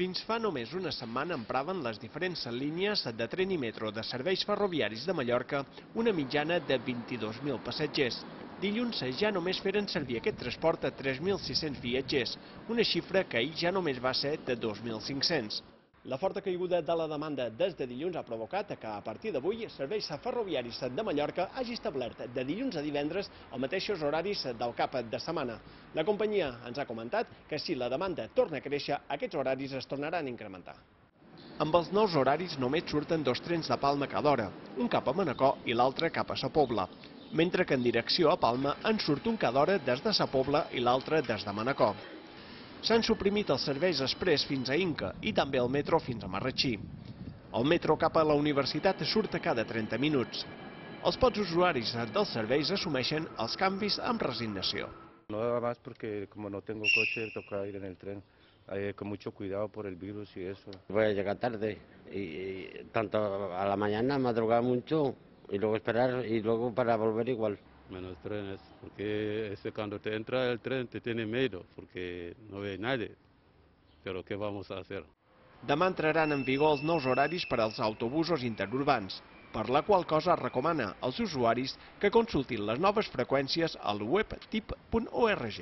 Fins fa només una setmana empraven les diferents línies de tren i metro de serveis ferroviaris de Mallorca una mitjana de 22.000 passatgers. Dilluns ja només feren servir aquest transport a 3.600 viatgers, una xifra que ahir ja només va ser de 2.500. La forta caiguda de la demanda des de dilluns ha provocat que a partir d'avui Serveis Ferroviaris de Mallorca hagi establert de dilluns a divendres els mateixos horaris del cap de setmana. La companyia ens ha comentat que si la demanda torna a créixer, aquests horaris es tornaran a incrementar. Amb els nous horaris només surten dos trens de Palma cada hora, un cap a Manacor i l'altre cap a Sa Pobla, mentre que en direcció a Palma en surt un cada hora des de Sa Pobla i l'altre des de Manacor. S'han suprimit els serveis express fins a Inca i també el metro fins a Marratxí. El metro cap a la universitat surt a cada 30 minuts. Els pocs usuaris dels serveis assumeixen els canvis amb resignació. No va más porque como no tengo coche toca ir en el tren. Hay con mucho cuidado por el virus y eso. Voy a llegar tarde y, y tanto a la mañana madrugar mucho y luego esperar y luego para volver igual. Menos trenes, porque ese cuando te entra el tren te tiene miedo, porque no ve nadie. Pero ¿qué vamos a hacer? Demà entraran en vigor els nous horaris per als autobusos interurbans, per la qual cosa recomana als usuaris que consultin les noves freqüències al web tip.org.